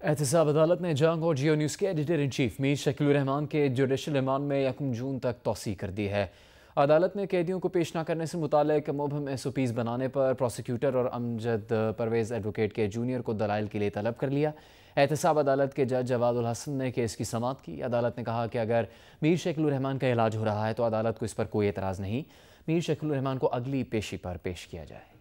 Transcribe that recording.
एहतसाब अदालत ने जंग और जियो न्यूज़ के editor in chief Mir Shakil Rahman के जुडिशल रिमांड में यकम जून तक तोसी कर दी है। अदालत ने कैदियों को पेश न करने से मुतक मुबहम एस ओ पीज़ बनाने पर प्रोसिक्यूटर और अमजद परवेज़ एडवोकेट के जूनियर को दलाइल के लिए तलब कर लिया। एहतसाब अदालत के जज जवाद हसन ने केस की समात की। अदालत ने कहा कि अगर मीर शकील रहमान का इलाज हो रहा है तो अदालत को इस पर कोई एतराज़ नहीं। मीर शकील रहमान को अगली पेशी पर पेश किया जाए।